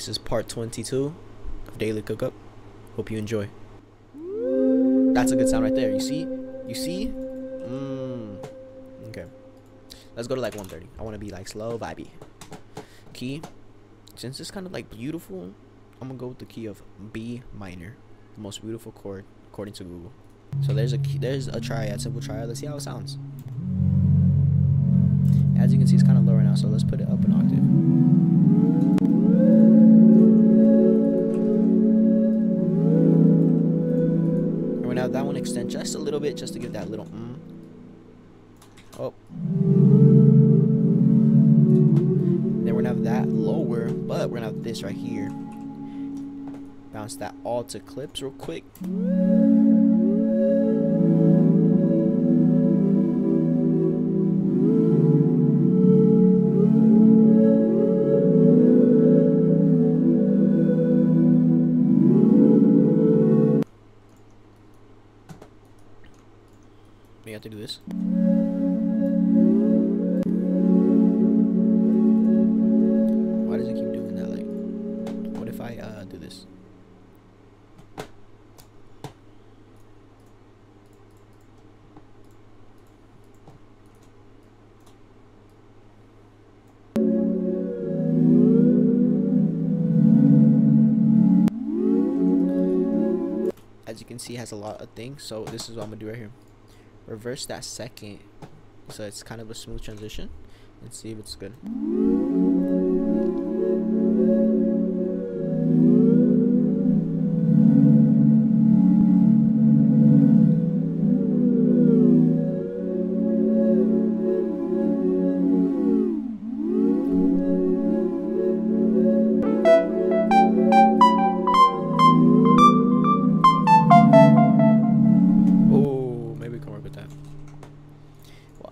This is part 22 of Daily Cook Up. Hope you enjoy. That's a good sound right there. You see? You see? Mmm. Okay. Let's go to like 130. I want to be like slow, vibey. Key. Since it's kind of like beautiful, I'm gonna go with the key of B minor, the most beautiful chord according to Google. So there's a key, there's a triad, simple triad. Let's see how it sounds. As you can see, it's kind of lower now, so let's put it up an octave. That one extend just a little bit, just to give that little mm. Oh. Then we're gonna have that lower, but we're gonna have this right here. Bounce that all to clips real quick. You can see, has a lot of things. So this is what I'm gonna do right here. Reverse that second, so it's kind of a smooth transition, and see if it's good.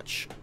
That.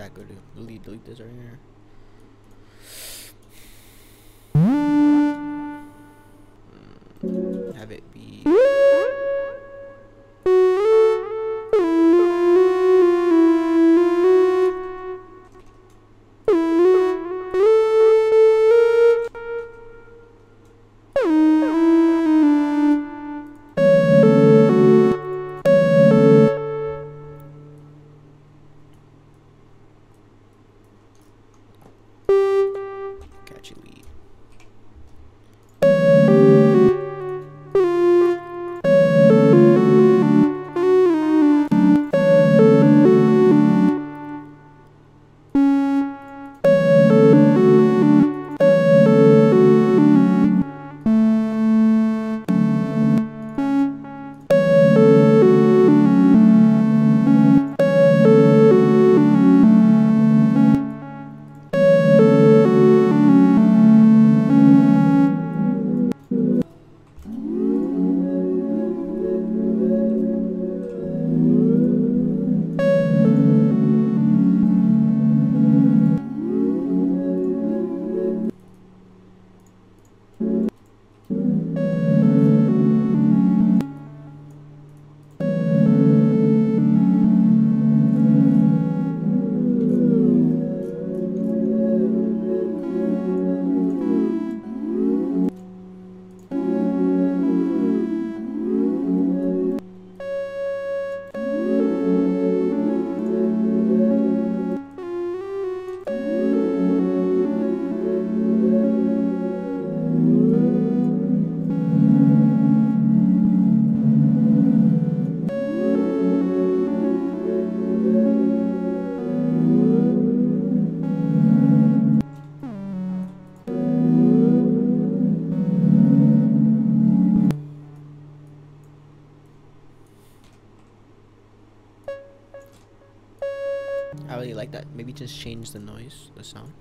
I go delete, delete this right here. Mm. Have it be really like that. Maybe just change the noise, the sound.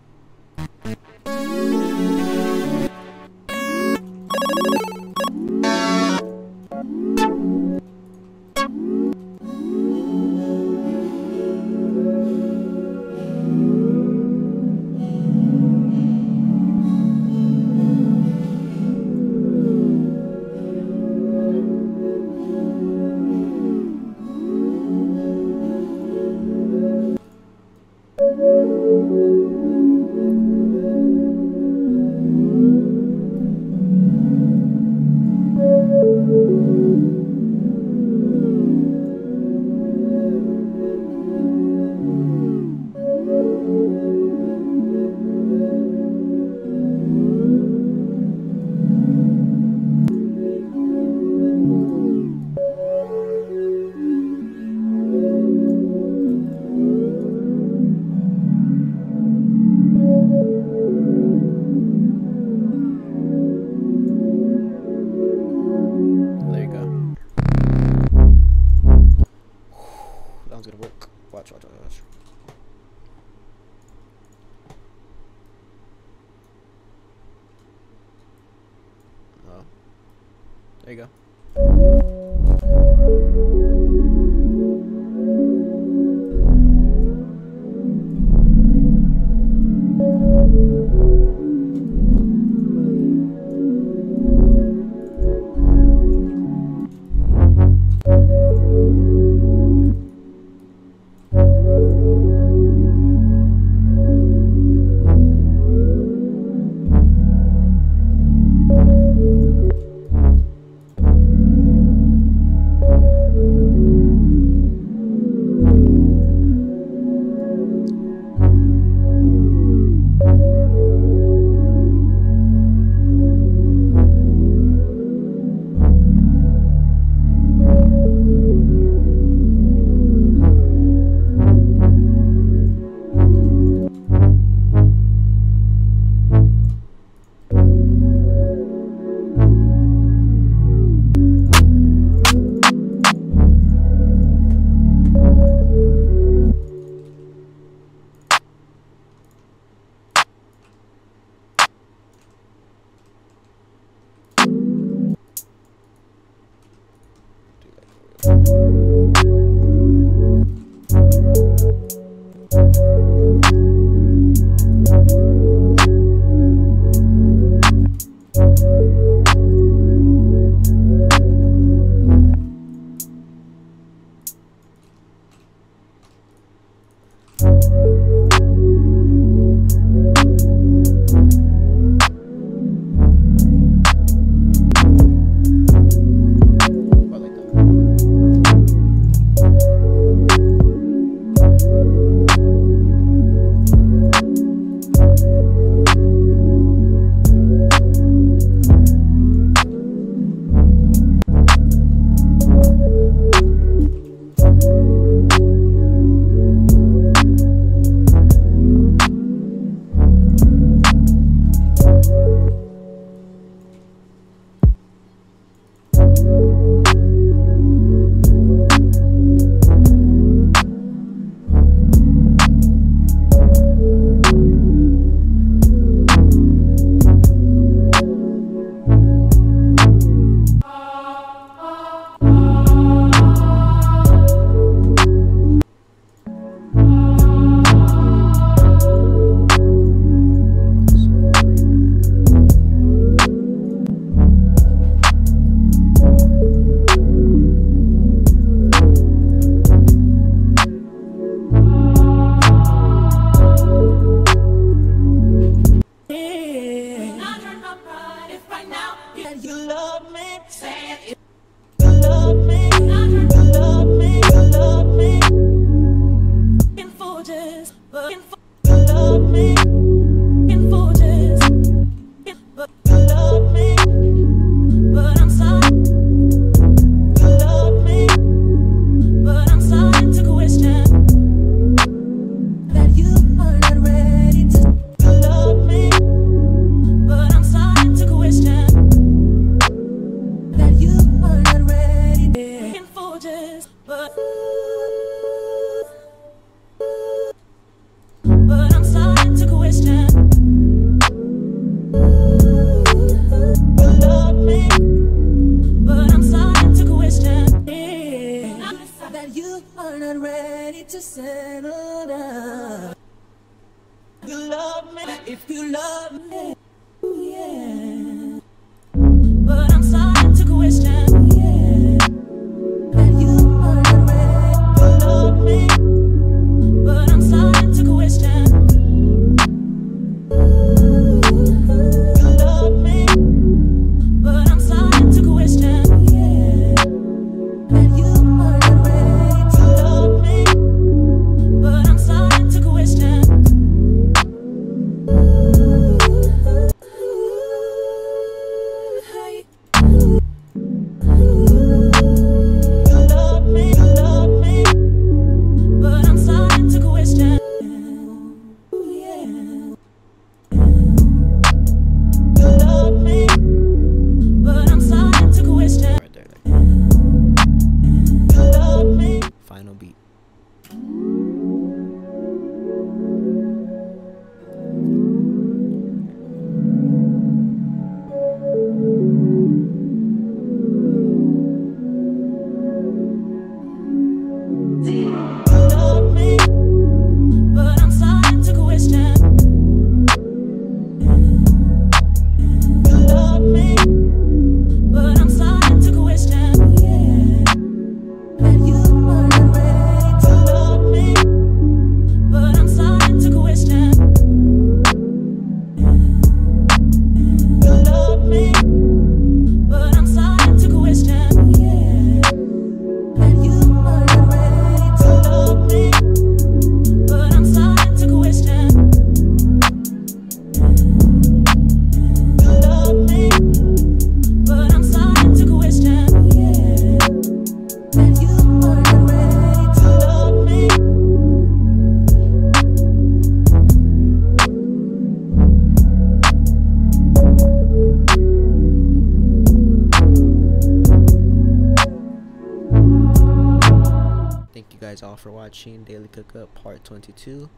for watching Daily Cook Up Part 22.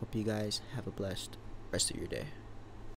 Hope you guys have a blessed rest of your day.